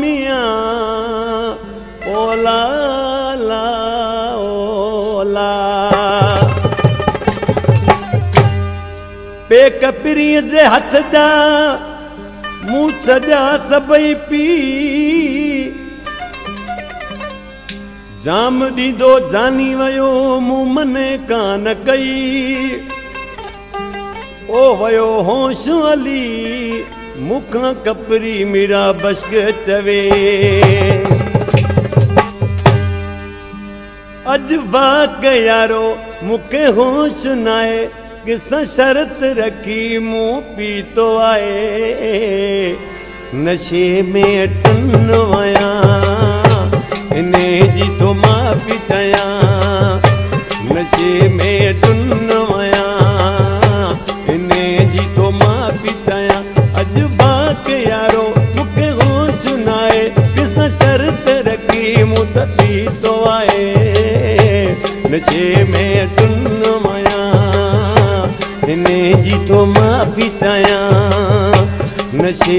मिया ओल هٿ جا مون سڄا سڀئي پي جام ڏيندو جاني ويو مون مني ڪانه ڪئي او ويو هوش هلي مون کان ڪپري ميرا بشڪ چوي اڄ واڪ يارو مون کي هوش نه آهي किसां शर्त रखी मूं पीतो आहे नशे में टुन वया इन जी तो मां पी चयां। नशे में नशे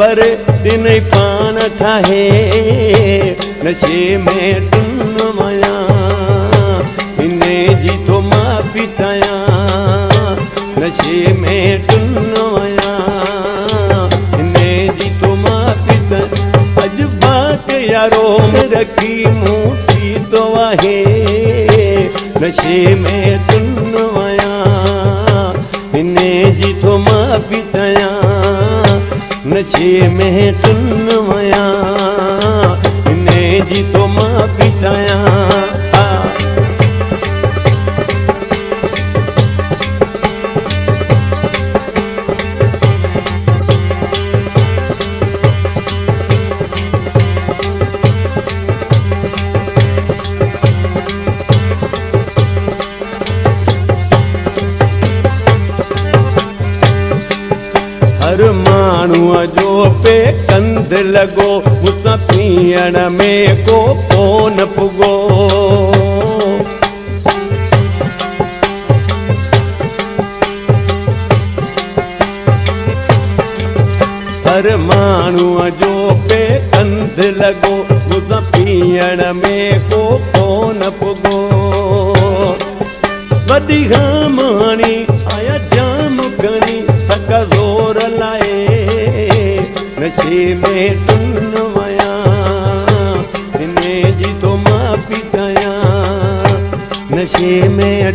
ڀري دن پاڻ ٺاهي نشي ۾ ٽن ويا ان جي تو مان پي چيان نشي ۾ ٽن ويا ان جي تو مان پي چيان. اڄ بات يارو ۾ رکي مون پيتو آهي نشي ۾ ٽن ويا ان جي تو مان پي मे तुन्मया ने जी तो माँ पिताया हर ماڻهوءَ جو پي ڪنڌ لڳو مون سان پيئڻ ۾ ڪو ڪونه پڳو هر ماڻهوءَ جو پي ڪنڌ لڳو مون سان پيئڻ ۾ ڪو ڪونه پڳو وڏي ماڻي آيا नशे में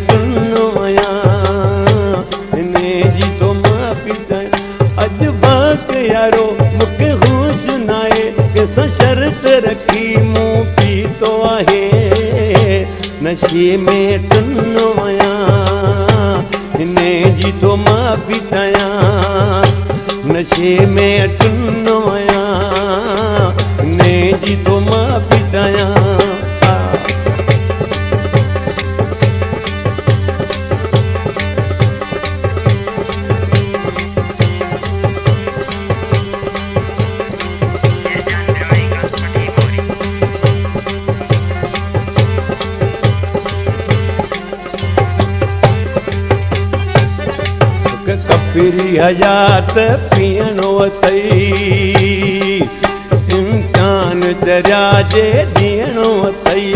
आहे कंहिंसां रखी मूं पीतो आहे। नशे में जी तो मां नशे में कपिरी हयात पीअणो अथई दरिया जे ॾियणो अथई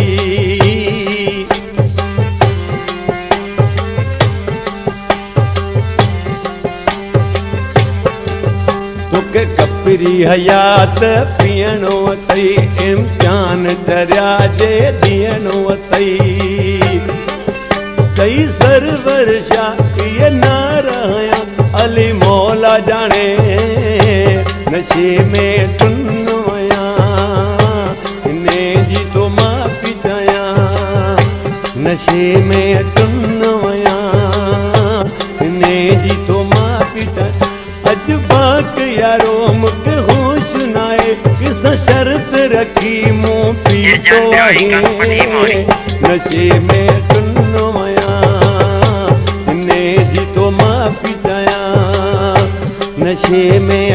कपरी हयात पीअणो अथई इम्तिहान दरिया जे ॾियणो अथई कई सरवर शाह अली मौला जाने नशे में टुन वया इने जी तो मां पिताया नशे में टुन वया इने जी तो मां पिता अज बाक यारो मूंखे होश नाहे किस शर्त रखी मूं पीतो। आहे नशे में टुन वया ने जी तो मां पिताया नशे में